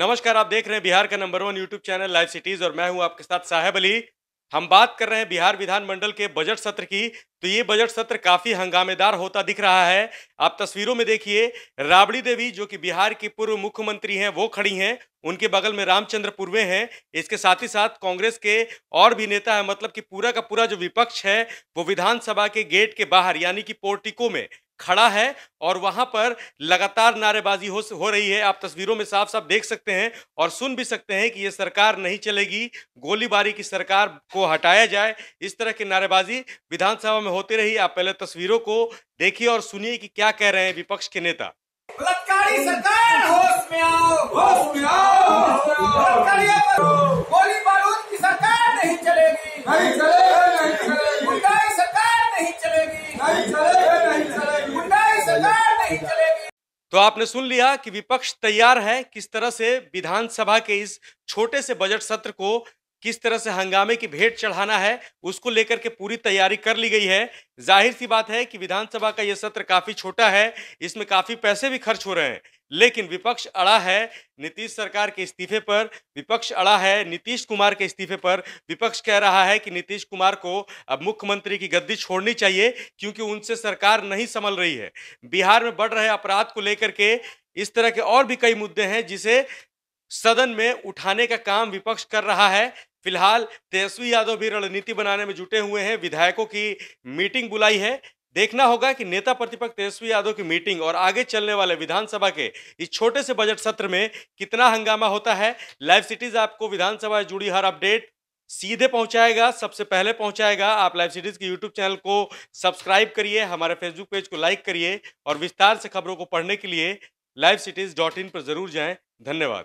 नमस्कार, आप देख रहे हैं बिहार का number one YouTube channel live cities और मैं हूँ आपके साथ साहेब अली। हम बात कर रहे हैं बिहार विधानमंडल के बजट सत्र की। तो ये बजट सत्र काफ़ी हंगामेदार होता दिख रहा है। आप तस्वीरों में देखिए, राबड़ी देवी, जो कि बिहार की पूर्व मुख्यमंत्री हैं, वो खड़ी हैं। उनके बगल में रामचंद्र पूर्वे हैं। इसके साथ ही साथ कांग्रेस के और भी नेता है मतलब कि पूरा का पूरा जो विपक्ष है, वो विधानसभा के गेट के बाहर, यानी कि पोर्टिको में। खड़ा है और वहाँ पर लगातार नारेबाजी हो हो रही है। आप तस्वीरों में साफ़ साफ़ देख सकते हैं और सुन भी सकते हैं कि ये सरकार नहीं चलेगी गोलीबारी की सरकार को हटाया जाए। इस तरह की नारेबाजी विधानसभा में होती रही। आप पहले तस्वीरों को देखिए और सुनिए कि क्या कह रहे हैं विपक्ष के नेता। सरकार! होश में आओ होश में आओ गोली बारूद की सरकार नहीं चलेगी नहीं चलेगी नहीं चलेगी गुंडाई सरकार नहीं चलेगी नहीं चलेगी नहीं चलेगी गुंडाई सरकार नहीं चलेगी तो आपने सुन लिया कि विपक्ष तैयार है किस तरह से विधानसभा के इस छोटे से बजट सत्र को किस तरह से हंगामे की भेंट चढ़ाना है, उसको लेकर के पूरी तैयारी कर ली गई है। ज़ाहिर सी बात है कि विधानसभा का यह सत्र काफ़ी छोटा है, इसमें काफ़ी पैसे भी खर्च हो रहे हैं। लेकिन विपक्ष अड़ा है नीतीश सरकार के इस्तीफे पर, विपक्ष अड़ा है नीतीश कुमार के इस्तीफे पर। विपक्ष कह रहा है कि नीतीश कुमार को अब मुख्यमंत्री की गद्दी छोड़नी चाहिए क्योंकि उनसे सरकार नहीं संभल रही है। बिहार में बढ़ रहे अपराध को लेकर के इस तरह के और भी कई मुद्दे हैं जिसे सदन में उठाने का काम विपक्ष कर रहा है। फ़िलहाल तेजस्वी यादव भी रणनीति बनाने में जुटे हुए हैं। विधायकों की मीटिंग बुलाई है। देखना होगा कि नेता प्रतिपक्ष तेजस्वी यादव की मीटिंग और आगे चलने वाले विधानसभा के इस छोटे से बजट सत्र में कितना हंगामा होता है। लाइव सिटीज़ आपको विधानसभा से जुड़ी हर अपडेट सीधे पहुंचाएगा, सबसे पहले पहुंचाएगा। आप लाइव सिटीज़ के यूट्यूब चैनल को सब्सक्राइब करिए, हमारे फेसबुक पेज को लाइक करिए और विस्तार से खबरों को पढ़ने के लिए लाइव सिटीज़ डॉट इन पर ज़रूर जाएँ। धन्यवाद।